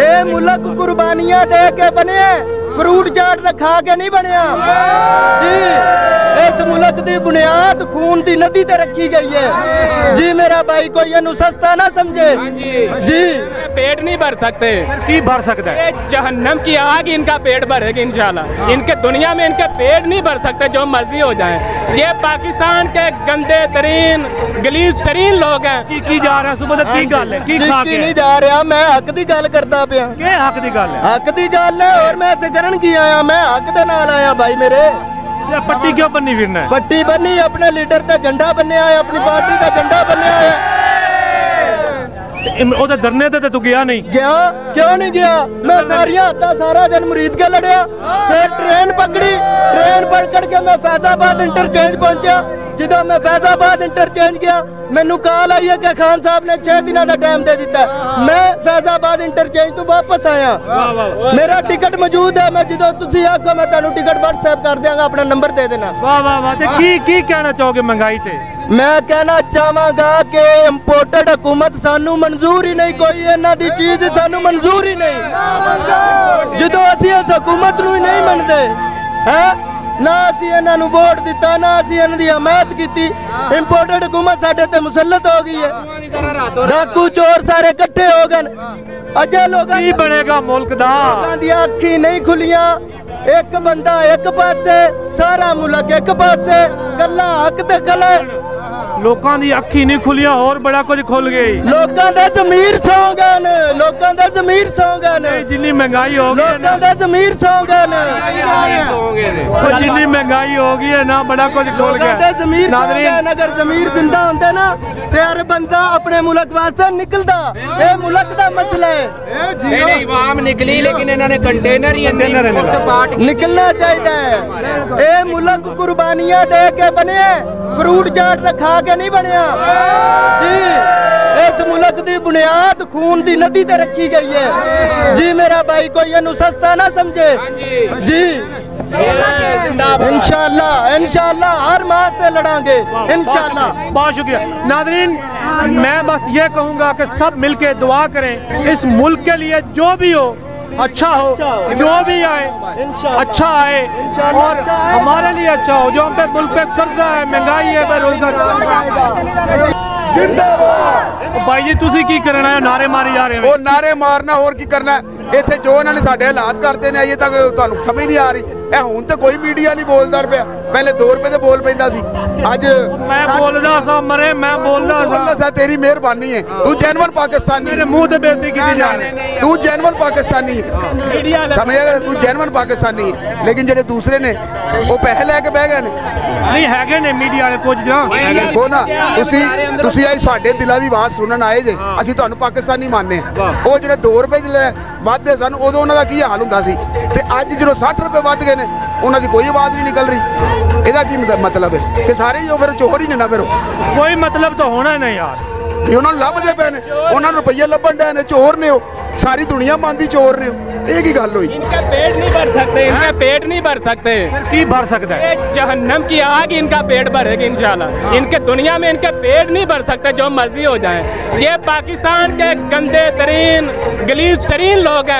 ਇਹ ਮੁਲਕ ਕੁਰਬਾਨੀਆਂ ਦੇ ਕੇ ਬਣਿਆ ਫਰੂਟ ਚਾਟ ਨਾ ਖਾ ਕੇ ਨਹੀਂ ਬਣਿਆ। ਜੀ ਇਸ ਮੁਲਕ ਦੀ ਬੁਨਿਆਦ ਖੂਨ ਦੀ ਨਦੀ ਤੇ ਰੱਖੀ ਗਈ ਹੈ। ਜੀ ਮੇਰਾ ਭਾਈ ਕੋਈ ਇਹਨੂੰ ਸਸਤਾ ਨਾ ਸਮਝੇ। जी पेट नहीं भर सकते। की भर सकता है? जहन्नम की आग इनका पेट भरेगी इंशाल्लाह। हाँ। इनके दुनिया में इनके पेट नहीं भर सकते जो मर्ज़ी हो जाए। ये पाकिस्तान के गंदे तरीन गलीज तरीन लोग हैं। की, की जा रहा सुबह की हाँ गल है? की खा नहीं जा रहा मैं हक की गल करता पे के हक की गल है? हक दी गल है और मैं करण की आया मैं हक दे नाल आया भाई मेरे। पट्टी क्यों बनी फिरना पट्टी बनी अपने लीडर का झंडा बनया अपनी पार्टी का झंडा बनया है। ਉਹਦੇ ਧਰਨੇ ਤੇ ਤੇ ਤੂੰ ਗਿਆ ਨਹੀਂ। ਗਿਆ? ਕਿਉਂ ਨਹੀਂ ਗਿਆ? ਮੈਂ ਸਾਰੀਆਂ ਹੱਦਾਂ ਸਾਰਾ ਦਿਨ ਮੁਰੀਦ ਕੇ ਲੜਿਆ। ਫਿਰ ਟ੍ਰੇਨ ਪਕੜੀ। ਟ੍ਰੇਨ ਪਕੜ ਕੇ ਮੈਂ ਫੈਜ਼ਾਬਾਦ ਇੰਟਰਚੇਂਜ ਪਹੁੰਚਿਆ। ਜਦੋਂ ਮੈਂ ਫੈਜ਼ਾਬਾਦ ਇੰਟਰਚੇਂਜ ਗਿਆ ਮੈਨੂੰ ਕਾਲ ਆਈ ਹੈ ਕਿ ਖਾਨ ਸਾਹਿਬ ਨੇ 6 ਦਿਨਾਂ ਦਾ ਟਾਈਮ ਦੇ ਦਿੱਤਾ। ਮੈਂ ਫੈਜ਼ਾਬਾਦ ਇੰਟਰਚੇਂਜ ਤੋਂ ਵਾਪਸ ਆਇਆ। ਮੇਰਾ ਟਿਕਟ ਮੌਜੂਦ ਹੈ ਮੈਂ ਜਦੋਂ ਤੁਸੀਂ ਆਖੋ ਮੈਂ ਤੁਹਾਨੂੰ ਟਿਕਟ WhatsApp ਕਰ ਦਿਆਂਗਾ ਆਪਣਾ ਨੰਬਰ ਦੇ ਦੇਣਾ। ਵਾਹ ਵਾਹ ਵਾਹ। ਤੇ ਕੀ ਕੀ ਕਹਿਣਾ ਚਾਹੋਗੇ ਮਹਿੰਗਾਈ ਤੇ? ਮੈਂ ਕਹਿਣਾ ਚਾਹਾਂਗਾ ਕਿ ਇੰਪੋਰਟਡ ਹਕੂਮਤ ਸਾਨੂੰ ਮਨਜ਼ੂਰ ਹੀ ਨਹੀਂ ਕੋਈ ਇਹਨਾਂ ਦੀ ਚੀਜ਼ ਸਾਨੂੰ ਮਨਜ਼ੂਰ ਹੀ ਨਹੀਂ। ਜਦੋਂ ਅਸੀਂ ਇਸ ਹਕੂਮਤ ਨੂੰ ਹੀ ਨਹੀਂ ਮੰਨਦੇ ਹੈ? ਨਾ ਅਸੀਂ ਇਹਨਾਂ ਨੂੰ ਵੋਟ ਦਿੱਤਾ ਨਾ ਅਸੀਂ ਇਹਨਾਂ ਦੀ ਹਮਾਇਤ ਕੀਤੀ। ਇੰਪੋਰਟਡ ਹਕੂਮਤ ਸਾਡੇ ਤੇ ਮੁਸਲਤ ਹੋ ਗਈ ਹੈ। ਡਾਕੂ ਚੋਰ ਸਾਰੇ ਇਕੱਠੇ ਹੋ ਗਏ। ਅਜੇ ਲੋਕਾਂ ਕੀ ਬਣੇਗਾ ਮੁਲਕ ਦਾ? ਲੋਕਾਂ ਦੀਆਂ ਅੱਖੀ ਨਹੀਂ ਖੁੱਲੀਆਂ। ਇੱਕ ਬੰਦਾ ਇੱਕ ਪਾਸੇ ਸਾਰਾ ਮੁਲਕ ਇੱਕ ਪਾਸੇ। ਕੱਲਾ ਹੱਕ ਤੇ ਕਲਾ ਲੋਕਾਂ ਦੀ ਅੱਖੀ ਨਹੀਂ ਖੁੱਲੀਆਂ ਹੋਰ ਬੜਾ ਕੁਝ ਖੁੱਲ ਗਈ ਲੋਕਾਂ ਦੇ ਜ਼ਮੀਰ ਸੌਂ ਗਏ ਨੇ ਲੋਕਾਂ ਦੇ ਜ਼ਮੀਰ ਸੌਂ ਗਏ ਨੇ। ਜਿੰਨੀ ਮਹਿੰਗਾਈ ਹੋ ਗਈ ਲੋਕਾਂ ਦੇ ਜ਼ਮੀਰ ਸੌਂ ਗਏ ਨੇ। ਉਹ ਜਿੰਨੀ ਮਹਿੰਗਾਈ ਹੋ ਗਈ ਹੈ ਨਾ ਬੜਾ ਕੁਝ ਖੁੱਲ ਲੋਕਾਂ ਗਿਆ ਦੇ ਜ਼ਮੀਰ ਸੌਂ ਗਏ ਨਾਜ਼ਰੀਨ। ਨੇ ਅਗਰ ਜ਼ਮੀਰ ਜ਼ਿੰਦਾ ਹੁੰਦੇ ਨਾ ਤੇ ਹਰ ਬੰਦਾ ਆਪਣੇ ਮੁਲਕ ਵਾਸਤੇ ਨਿਕਲਦਾ। ਇਹ ਮੁਲਕ ਦਾ ਮਸਲਾ ਹੈ। ਨਹੀਂ ਨਹੀਂ ਆਵਾਮ ਨਿਕਲੀ ਲੇਕਿਨ ਇਹਨਾਂ ਨੇ ਕੰਟੇਨਰ ਹੀ ਪਾਟ ਨਿਕਲਣਾ ਚਾਹੀਦਾ ਹੈ। ਇਹ ਮੁਲਕ ਕੁਰਬਾਨੀਆਂ ਦੇ ਕੇ ਬਣਿਆ ਫਰੂਟ ਚਾਟ ਨਾ ਖਾ ਕੇ ਨਹੀਂ ਬਣਿਆ ਜੀ ਇਸ ਮੁਲਕ ਦੀ ਬੁਨਿਆਦ ਖੂਨ ਦੀ ਨਦੀ ਤੇ ਰੱਖੀ ਗਈ ਹੈ ਜੀ ਮੇਰਾ ਭਾਈ ਕੋਈ ਇਹਨੂੰ ਸਸਤਾ ਨਾ ਸਮਝੇ ਜੀ ਇਨਸ਼ਾਅੱਲਾ ਇਨਸ਼ਾਅੱਲਾ ਹਰ ਮਾਹ ਤੇ ਲੜਾਂਗੇ ਇਨਸ਼ਾਅੱਲਾ बहुत शुक्रिया नादरीन मैं बस ये कहूंगा कि सब मिलके दुआ करें इस मुल्क के लिए जो भी हो अच्छा, अच्छा हो जो भी आए अच्छा आए और हमारे लिए अच्छा हो जो हम पे मुल्क पे कर्जा है महँगाई है बेरोजगारी भाई जी तुम की करना है? नारे मारी जा रहे हो। नारे मारना और की करना है? ਇੱਥੇ ਜੋ ਇਹਨਾਂ ਨੇ ਸਾਡੇ ਹਾਲਾਤ ਕਰਤੇ ਨੇ ਅਜੇ ਤੱਕ ਤੁਹਾਨੂੰ ਸਮਝ ਨਹੀਂ ਆ ਰਹੀ। ਇਹ ਹੁਣ ਤੇ ਕੋਈ ਮੀਡੀਆ ਨਹੀਂ ਬੋਲਦਾ ਪਿਆ। ਪਹਿਲੇ 2 ਰੁਪਏ ਤੇ ਬੋਲ ਪੈਂਦਾ ਸੀ। ਅੱਜ ਮੈਂ ਬੋਲਦਾ ਸਾਂ ਮਰੇ ਮੈਂ ਬੋਲਦਾ ਸਾਂ। ਸਾ ਤੇਰੀ ਮਿਹਰਬਾਨੀ ਹੈ। ਤੂੰ ਜੈਨੂਨ ਪਾਕਿਸਤਾਨੀ ਮੇਰੇ। ਮੂੰਹ ਤੇ ਬੇਇੱਜ਼ਤੀ ਕੀਤੀ ਜਾ ਰਹੀ ਤੂੰ ਜੈਨੂਨ ਪਾਕਿਸਤਾਨੀ ਹੈ। ਸਮਝ ਆ ਤੂੰ ਜੈਨੂਨ ਪਾਕਿਸਤਾਨੀ ਹੈ। ਲੇਕਿਨ ਜਿਹੜੇ ਦੂਸਰੇ ਨੇ ਉਹ ਪੈਸੇ ਲੈ ਕੇ ਬਹਿ ਗਏ ਨੇ। ਨਹੀਂ ਹੈਗੇ ਨੇ ਮੀਡੀਆ ਵਾਲੇ ਕੁਝ ਜਾਂ। ਦੇਖੋ ਨਾ ਤੁਸੀਂ ਤੁਸੀਂ ਆਏ ਸਾਡੇ ਦਿਲਾਂ ਦੀ ਆਵਾਜ਼ ਸੁਣਨ ਆਏ ਜੇ। ਅਸੀਂ ਤੁਹਾਨੂੰ ਪਾਕਿਸਤਾਨੀ ਮੰਨਦੇ ਹਾਂ। ਵਾਹ। ਉਹ ਜਿਹੜੇ 2 ਰੁਪਏ ਜਿਹੜੇ ਵੱਧਦੇ ਸਨ ਉਦੋਂ ਉਹਨਾਂ ਦਾ ਕੀ ਹਾਲ ਹੁੰਦਾ ਸੀ? ਤੇ ਅੱਜ ਜਦੋਂ 60 ਰੁਪਏ ਵੱਧ ਗਏ ਨੇ ਉਹਨਾਂ ਦੀ ਕੋਈ ਆਵਾਜ਼ ਨਹੀਂ ਨਿਕਲ ਰਹੀ। ਇਹਦਾ ਕੀ ਮਤ- ਮਤਲਬ ਹੈ? ਕਿ ਸਾਰੇ ਹੀ ਉਹ ਫਿਰ ਚੋਰ ਹੀ ਨੇ ਨਾ ਫਿਰ। ਕੋਈ ਮਤਲਬ ਤਾਂ ਹੋਣਾ ਨਹੀਂ ਯਾਰ। ਵੀ ਉਹਨਾਂ ਨੂੰ ਲੱਭਦੇ ਪਏ ਨੇ ਉਹਨਾਂ ਨੂੰ ਰੁਪਈਏ ਲੱਭਣ ਡਏ ਨੇ ਚੋਰ ਨੇ ਉਹ। ਸਾਰੀ ਦੁਨੀਆ ਮੰਨਦੀ ਚੋਰ ਨੇ ਉਹ। एक ही गल हुई। इनका पेट नहीं भर सकते इनका हाँ। पेट नहीं भर सकते। की भर सकता है? जहन्नम की आग इनका पेट भरेगी इंशाल्लाह। हाँ। इनके दुनिया में इनके पेट नहीं भर सकते जो मर्ज़ी हो जाए। ये पाकिस्तान के गंदे तरीन गलीज तरीन लोग हैं।